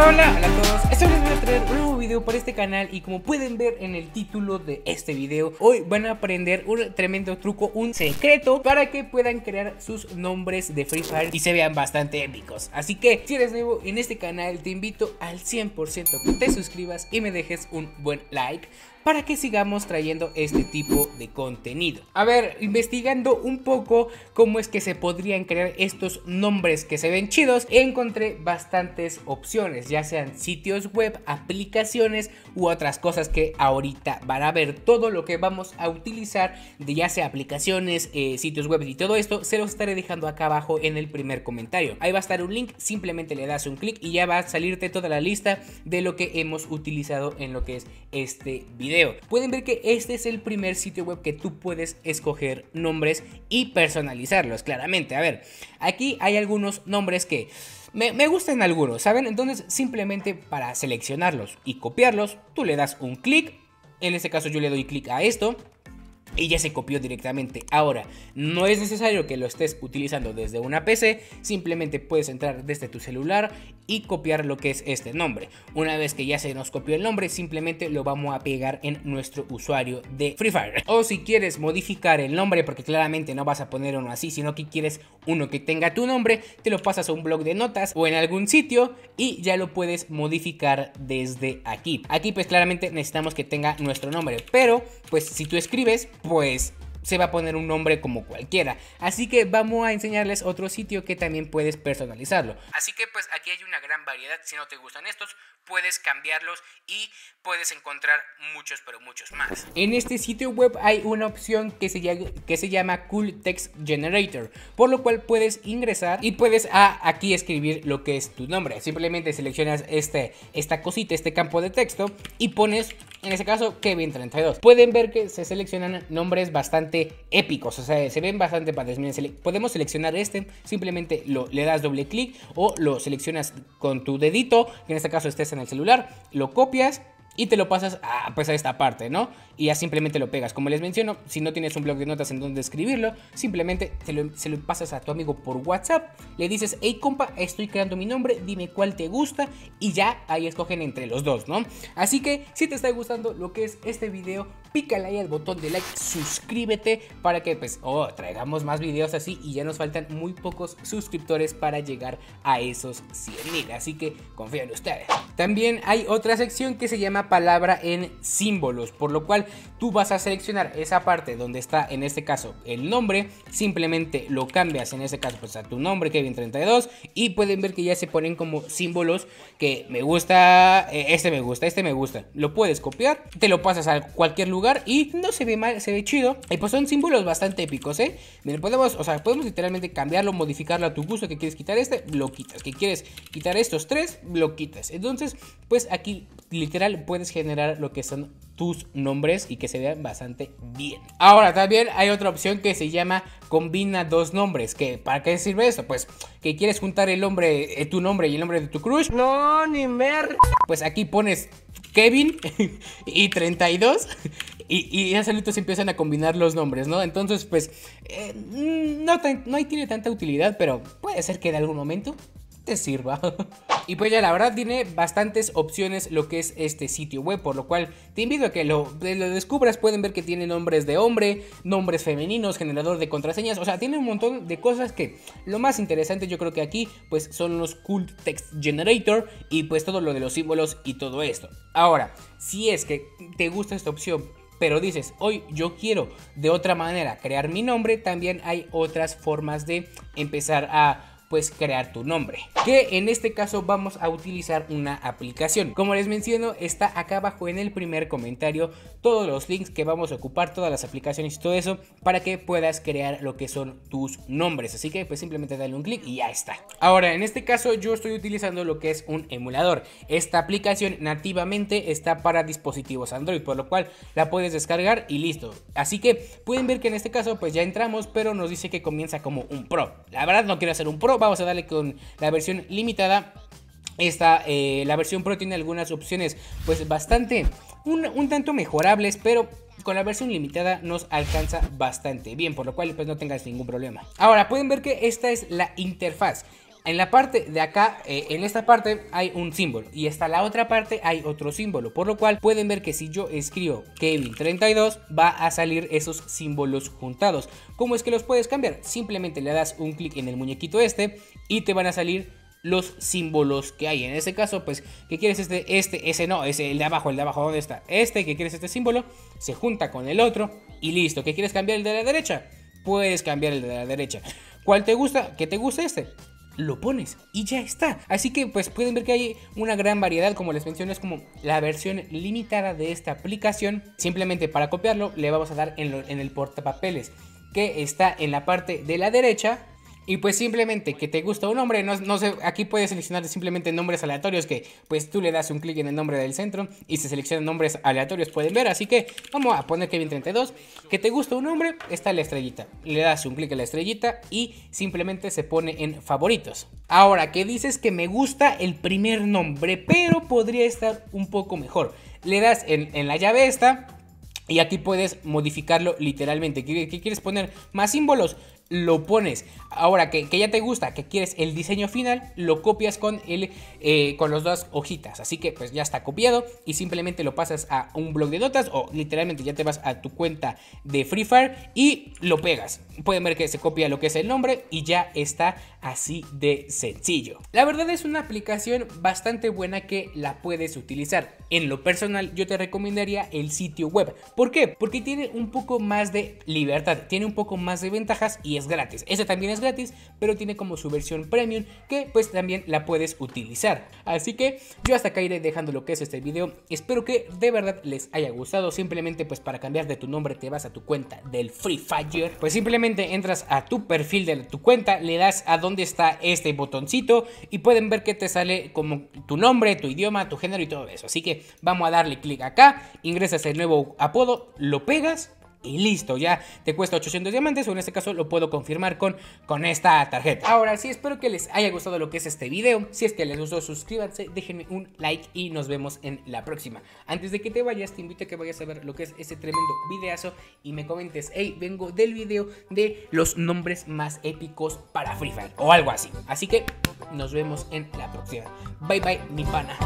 Hola, hola, a todos. Estoy les a traer video para este canal y como pueden ver en el título de este video, hoy van a aprender un tremendo truco, un secreto para que puedan crear sus nombres de Free Fire y se vean bastante épicos. Así que si eres nuevo en este canal, te invito al 100% que te suscribas y me dejes un buen like para que sigamos trayendo este tipo de contenido. A ver, investigando un poco cómo es que se podrían crear estos nombres que se ven chidos, encontré bastantes opciones, ya sean sitios web, aplicaciones u otras cosas que ahorita van a ver. Todo lo que vamos a utilizar de ya sea aplicaciones, eh, sitios web y todo esto, se los estaré dejando acá abajo en el primer comentario. Ahí va a estar un link, simplemente le das un clic y ya va a salirte toda la lista de lo que hemos utilizado en lo que es este video. Pueden ver que este es el primer sitio web que tú puedes escoger nombres y personalizarlos, claramente. A ver, aquí hay algunos nombres que... Me, me, gustan algunos, ¿saben? Entonces simplemente para seleccionarlos y copiarlos, tú le das un clic. En este caso yo le doy clic a esto y ya se copió directamente. Ahora, no es necesario que lo estés utilizando desde una PC, simplemente puedes entrar desde tu celular y copiar lo que es este nombre. Una vez que ya se nos copió el nombre, simplemente lo vamos a pegar en nuestro usuario de Free Fire. O si quieres modificar el nombre, porque claramente no vas a poner uno así, sino que quieres uno que tenga tu nombre, te lo pasas a un blog de notas o en algún sitio y ya lo puedes modificar desde aquí. Aquí pues claramente necesitamos que tenga nuestro nombre, pero pues si tú escribes pues se va a poner un nombre como cualquiera. Así que vamos a enseñarles otro sitio que también puedes personalizarlo. Así que pues aquí hay una gran variedad. Si no te gustan estos, puedes cambiarlos y puedes encontrar muchos pero muchos más. En este sitio web hay una opción que se llama, que se llama Cool Text Generator, por lo cual puedes ingresar y puedes aquí escribir lo que es tu nombre. Simplemente seleccionas este, esta cosita, este campo de texto y pones en este caso Kevin32. Pueden ver que se seleccionan nombres bastante épicos, o sea, se ven bastante padres. podemos seleccionar este, simplemente lo, le das doble clic o lo seleccionas con tu dedito, que en este caso estés en el celular, lo copias y te lo pasas a, pues a esta parte, ¿no? Y ya simplemente lo pegas. Como les menciono, si no tienes un blog de notas en donde escribirlo, simplemente se lo pasas a tu amigo por WhatsApp, le dices, hey compa, estoy creando mi nombre, dime cuál te gusta y ya ahí escogen entre los dos, ¿no? Así que si te está gustando lo que es este video, pícale ahí al botón de like, suscríbete para que pues, oh, traigamos más videos así y ya nos faltan muy pocos suscriptores para llegar a esos 100 mil, así que confío en ustedes. También hay otra sección que se llama palabra en símbolos, por lo cual tú vas a seleccionar esa parte donde está en este caso el nombre, simplemente lo cambias en este caso pues a tu nombre Kevin32 y pueden ver que ya se ponen como símbolos que me gusta, eh, este me gusta, este me gusta, lo puedes copiar, te lo pasas a cualquier lugar y no se ve mal, se ve chido y pues son símbolos bastante épicos, ¿eh? Miren, podemos, o sea, podemos literalmente cambiarlo, modificarlo a tu gusto, que quieres quitar este, lo quitas, que quieres quitar estos tres, lo quitas, entonces pues aquí literal puedes generar lo que son tus nombres y que se vean bastante bien. Ahora también hay otra opción que se llama combina dos nombres. Que, ¿Para qué sirve eso? Pues que quieres juntar el nombre, eh, tu nombre y el nombre de tu crush. No, ni mer. Pues aquí pones Kevin y 32 y, y ya solitos empiezan a combinar los nombres, ¿no? Entonces, pues, eh, no, no tiene tanta utilidad, pero puede ser que en algún momento te sirva. y pues ya la verdad tiene bastantes opciones lo que es este sitio web, por lo cual te invito a que lo, lo descubras. Pueden ver que tiene nombres de hombre, nombres femeninos, generador de contraseñas, o sea, tiene un montón de cosas que lo más interesante yo creo que aquí pues son los Cool Text Generator y pues todo lo de los símbolos y todo esto. Ahora, si es que te gusta esta opción, pero dices, hoy yo quiero de otra manera crear mi nombre, también hay otras formas de empezar a pues crear tu nombre. Que en este caso vamos a utilizar una aplicación. Como les menciono, está acá abajo en el primer comentario todos los links que vamos a ocupar, todas las aplicaciones y todo eso para que puedas crear lo que son tus nombres. Así que pues simplemente dale un clic y ya está. Ahora, en este caso yo estoy utilizando lo que es un emulador. Esta aplicación nativamente está para dispositivos Android, por lo cual la puedes descargar y listo. Así que pueden ver que en este caso pues ya entramos, pero nos dice que comienza como un Pro. La verdad no quiero hacer un Pro, vamos a darle con la versión limitada. Esta, eh, la versión Pro tiene algunas opciones pues bastante, un, un tanto mejorables, pero con la versión limitada nos alcanza bastante bien, por lo cual pues no tengas ningún problema. Ahora pueden ver que esta es la interfaz. En la parte de acá, eh, en esta parte hay un símbolo y hasta la otra parte hay otro símbolo, por lo cual pueden ver que si yo escribo Kevin32 va a salir esos símbolos juntados. ¿Cómo es que los puedes cambiar? Simplemente le das un clic en el muñequito este y te van a salir los símbolos que hay. En ese caso, pues, ¿qué quieres este? Este, ese no, ese, el de abajo, el de abajo, ¿dónde está? Este, que quieres este símbolo, se junta con el otro y listo. ¿Qué quieres cambiar el de la derecha? Puedes cambiar el de la derecha. ¿Cuál te gusta? ¿Qué te gusta este? Lo pones y ya está. Así que pues pueden ver que hay una gran variedad, como les mencioné, es como la versión limitada de esta aplicación. Simplemente para copiarlo le vamos a dar en, en el portapapeles que está en la parte de la derecha y pues simplemente que te gusta un nombre, no, sé, aquí puedes seleccionar simplemente nombres aleatorios que pues tú le das un clic en el nombre del centro y se seleccionan nombres aleatorios, pueden ver. Así que vamos a poner Kevin32, que te gusta un nombre, está la estrellita. Le das un clic en la estrellita y simplemente se pone en favoritos. Ahora, que dices que me gusta el primer nombre, pero podría estar un poco mejor. Le das en, en la llave esta, y aquí puedes modificarlo literalmente. ¿Qué, quieres poner? Más símbolos lo pones. Ahora que, ya te gusta, que quieres el diseño final, lo copias con, el, eh, con las dos hojitas. Así que pues ya está copiado y simplemente lo pasas a un blog de notas o literalmente ya te vas a tu cuenta de Free Fire y lo pegas. Pueden ver que se copia lo que es el nombre y ya está así de sencillo. La verdad es una aplicación bastante buena que la puedes utilizar. En lo personal yo te recomendaría el sitio web. ¿Por qué? Porque tiene un poco más de libertad, tiene un poco más de ventajas y es gratis. Ese también es gratis, pero tiene como su versión premium que pues también la puedes utilizar. Así que yo hasta acá iré dejando lo que es este video. Espero que de verdad les haya gustado. Simplemente pues para cambiar de tu nombre te vas a tu cuenta del Free Fire. Pues simplemente entras a tu perfil de tu cuenta, le das a donde está este botoncito y pueden ver que te sale como tu nombre, tu idioma, tu género y todo eso. Así que vamos a darle clic acá, ingresas el nuevo apodo, lo pegas y listo, ya te cuesta 800 diamantes o en este caso lo puedo confirmar con, con esta tarjeta. Ahora sí, espero que les haya gustado lo que es este video. Si es que les gustó, suscríbanse, déjenme un like y nos vemos en la próxima. Antes de que te vayas, te invito a que vayas a ver lo que es ese tremendo videazo y me comentes, hey, vengo del video de los nombres más épicos para Free Fire o algo así. Así que nos vemos en la próxima. Bye bye, mi pana.